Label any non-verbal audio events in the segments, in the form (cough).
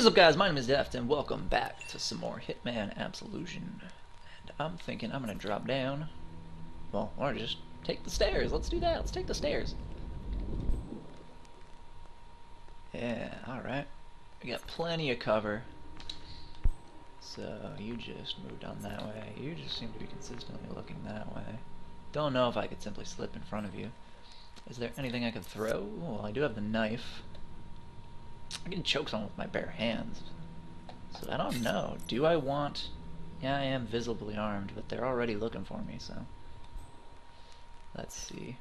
What is up guys, my name is Deft and welcome back to some more Hitman Absolution. And I'm thinking I'm gonna drop down, well, or just take the stairs, let's do that, let's take the stairs. Yeah, alright. We got plenty of cover. So, you just moved on that way. You just seem to be consistently looking that way. Don't know if I could simply slip in front of you. Is there anything I could throw? Well, I do have the knife. I can choke someone with my bare hands. So I don't know. Do I want... Yeah, I am visibly armed, but they're already looking for me, so... Let's see.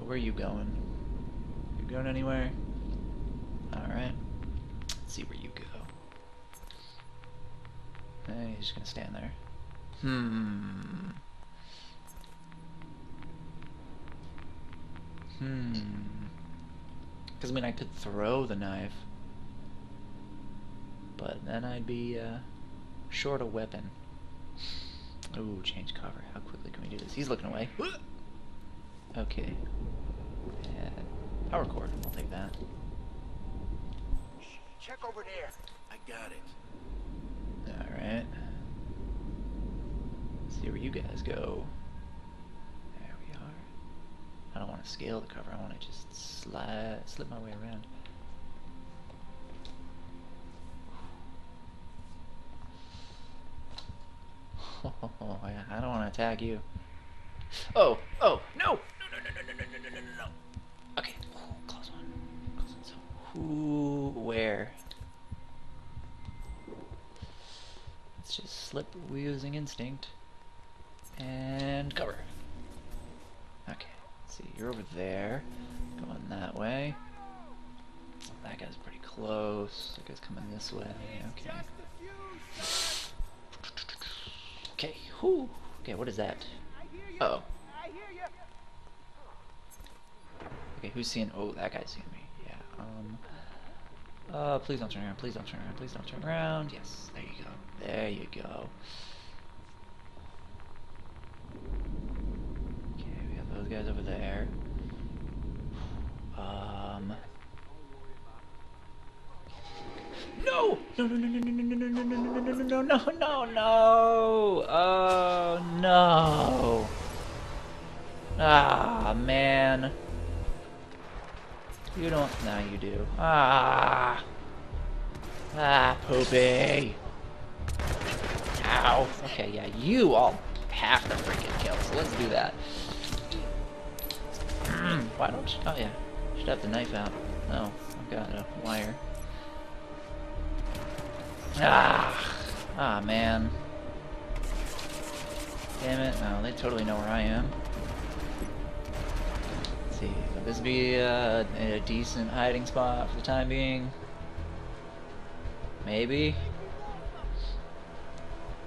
Where are you going? You going anywhere? Alright. Let's see where you go. Hey, he's just gonna stand there. Hmm. Hmm. Because, I mean, I could throw the knife. But then I'd be, uh, short a weapon. Ooh, change cover. How quickly can we do this? He's looking away. Okay. And power cord. I'll take that. Check over there. I got it. Alright. See where you guys go. There we are. I don't want to scale the cover. I want to just slide, slip my way around. Oh, I don't want to attack you. Oh, oh, no! No, no, no, no, no, no, no, no, no, no. Okay, Ooh, close one. Close one. So, who, where? Let's just slip using instinct. And cover. Okay, let's see, you're over there. Going that way. That guy's pretty close. That guy's coming this way. Okay. Whoo. Okay, what is that? Uh oh. Okay, who's seeing? Oh, that guy's seeing me. Yeah. Um. Uh, please don't turn around. Please don't turn around. Please don't turn around. Yes, there you go. There you go. Okay, we got those guys over there. Um. No! No! No! No! No! No! No! No! No! No! No! No! No! No! No! Oh no! Ah man! You don't. Now you do. Ah! Ah, poopy! Ow! Okay, yeah, you all have to freaking kill. So let's do that. Why don't you? Oh yeah, should have the knife out. No, I've got a wire. Ah! Ah, man. Damn it. No, they totally know where I am. Let's see. Would this be uh, a decent hiding spot for the time being? Maybe?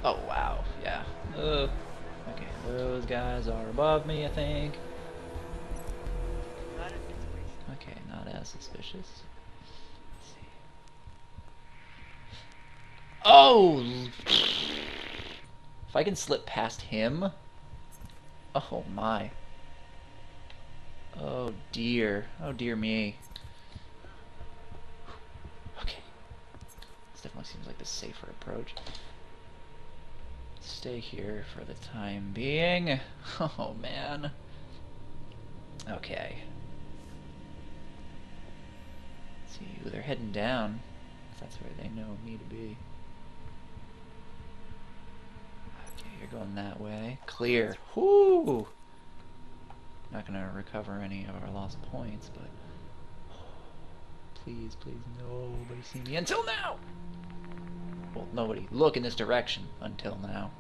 Oh, wow. Yeah. Okay, those guys are above me, I think. Okay, not as suspicious. Oh! If I can slip past him... Oh my. Oh dear. Oh dear me. Okay. This definitely seems like the safer approach. Stay here for the time being. (laughs) Oh man. Okay. Let's see, they're heading down. That's where they know me to be. You're going that way. Clear. Whoo! Not gonna recover any of our lost points, but please, please, nobody see me until now. Well, nobody look in this direction until now.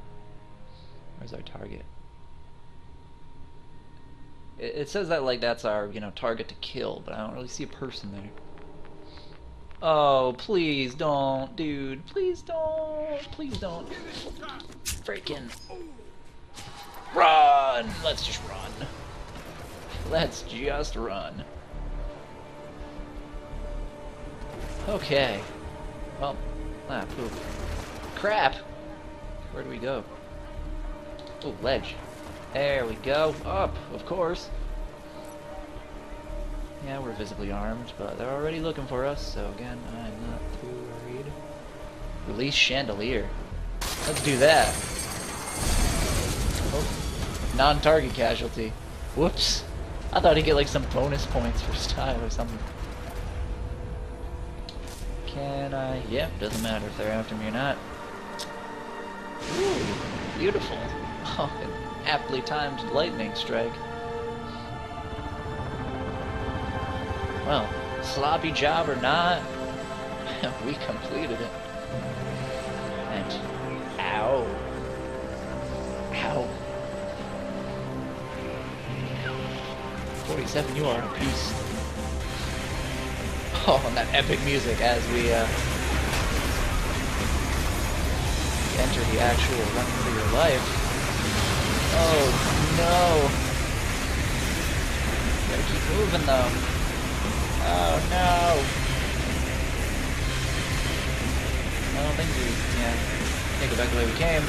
Where's our target? It, it says that like that's our you know target to kill, but I don't really see a person there. Oh, please don't, dude. Please don't. Please don't. Freaking. Run! Let's just run. Let's just run. Okay. Well, ah, poop. Crap! Where do we go? Oh, ledge. There we go. Up, of course. Yeah, we're visibly armed, but they're already looking for us, so again, I'm not too worried. Release chandelier. Let's do that. Oh, non-target casualty. Whoops. I thought he'd get like some bonus points for (laughs) style or something. Can I? Yep, doesn't matter if they're after me or not. Ooh, beautiful. (laughs) Oh, an aptly timed lightning strike. Well, sloppy job or not, (laughs) we completed it. And, ow. Ow. 47, you are a piece. (laughs) Oh, and that epic music as we, uh, enter the actual run for your life. Oh, no. Gotta keep moving, though. Oh, no. I don't think we, yeah, take it back the way we came.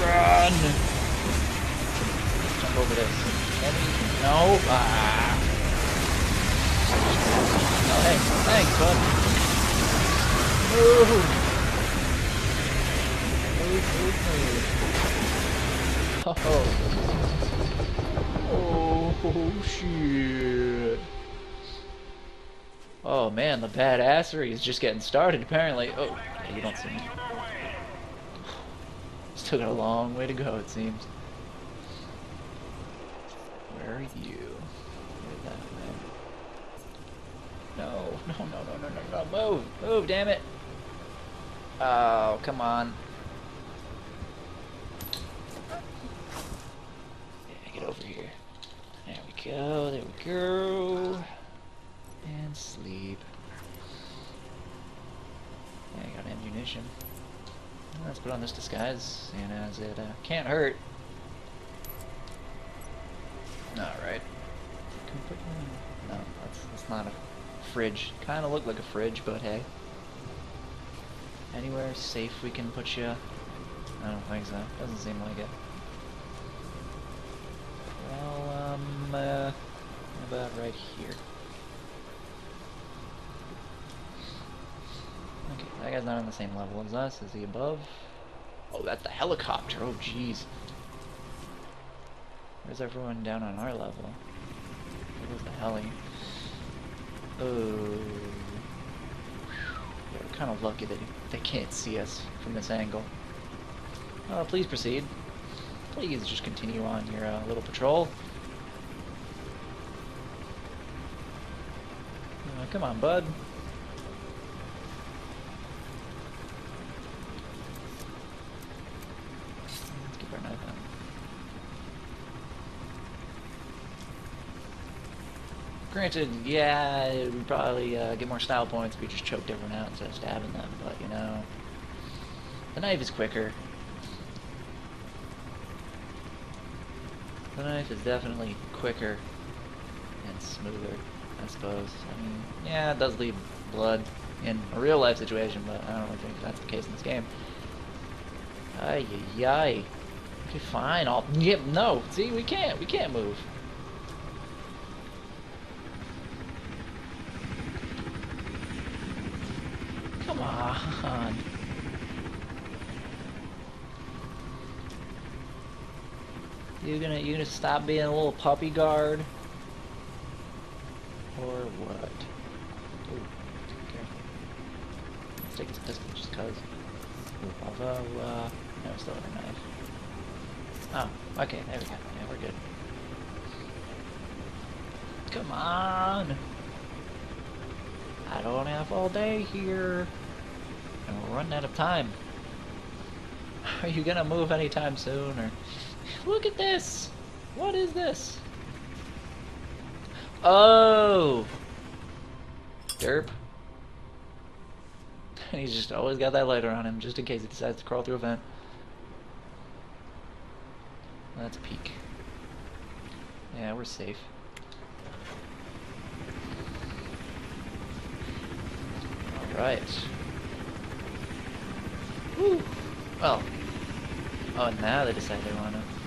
Run! Let's jump over this. Can we? No? Ah. Oh, hey, thanks, bud. Move! Move, move, move. Oh, oh shit. Oh man, the badassery is just getting started apparently. Oh, you don't see me. Still got a long way to go it seems. Where are you? No, no, no, no, no, no, no, move, move, damn it. Oh, come on. Yeah, get over here. There we go, there we go. And sleep. Yeah, I got ammunition. Let's put on this disguise, and as it uh, can't hurt. Alright. No, that's, that's not a fridge. Kind of look like a fridge, but hey. Anywhere safe we can put you? I don't think so. Doesn't seem like it. Well, um, uh, about right here? Okay, that guy's not on the same level as us. Is he above? Oh, that's the helicopter. Oh, jeez. Where's everyone down on our level? Where's the heli? Oh. We're kind of lucky that they can't see us from this angle. Uh, please proceed. Please just continue on your uh, little patrol. Uh, come on, bud. Let's keep our knife on. Granted, yeah, would probably uh, get more style points if we just choked everyone out instead of stabbing them, but you know, the knife is quicker. The knife is definitely quicker and smoother, I suppose. I mean, yeah, it does leave blood in a real life situation, but I don't really think that's the case in this game. Ay, ay, ay. Okay, fine, I'll... Yep, no, see, we can't, we can't move. Come on. You gonna you gonna stop being a little puppy guard? Or what? Ooh. Let's take this pistol just cause. Although, uh, no, still a knife. Oh, okay, there we go. Yeah, we're good. Come on! I don't have all day here. And we're running out of time. (laughs) Are you gonna move anytime soon, or... Look at this! What is this? Oh! Derp. (laughs) He's just always got that lighter on him, just in case he decides to crawl through a vent. That's a peek. Yeah, we're safe. Alright. Woo! Well. Oh, now they decide they want to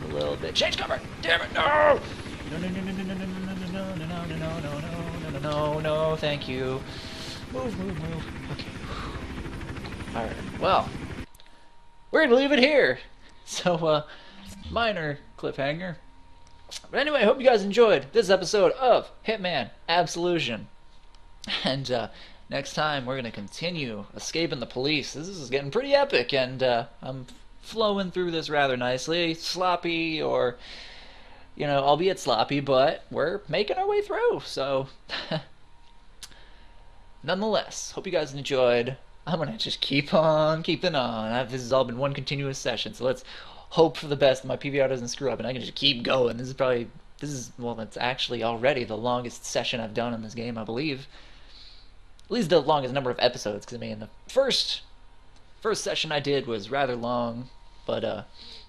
move a little bit. Change cover! Damn it! No! No, no, no, no, no, no, no, no, no, no, no, no, no, no, no, no, no, no, thank you. Move, move, move. Okay. Alright, well, we're gonna leave it here. (laughs) So, uh, minor cliffhanger. But anyway, I hope you guys enjoyed this episode of Hitman Absolution. (laughs) And, uh, next time we're gonna continue escaping the police. This is getting pretty epic, and, uh, I'm flowing through this rather nicely. Sloppy, or, you know, albeit sloppy, but we're making our way through, so. (laughs) Nonetheless, hope you guys enjoyed. I'm gonna just keep on keeping on. I've, this has all been one continuous session, so let's hope for the best my PVR doesn't screw up and I can just keep going. This is probably this is well, that's actually already the longest session I've done in this game, I believe. At least the longest number of episodes, because I mean the first first session I did was rather long, but uh,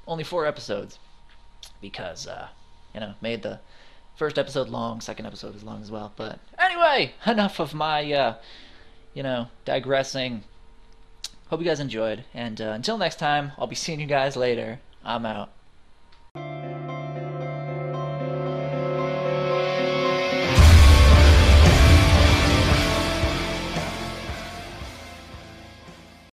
only four episodes because uh, you know made the first episode long, second episode was long as well. But anyway, enough of my uh, you know, digressing. Hope you guys enjoyed, and uh, until next time, I'll be seeing you guys later. I'm out.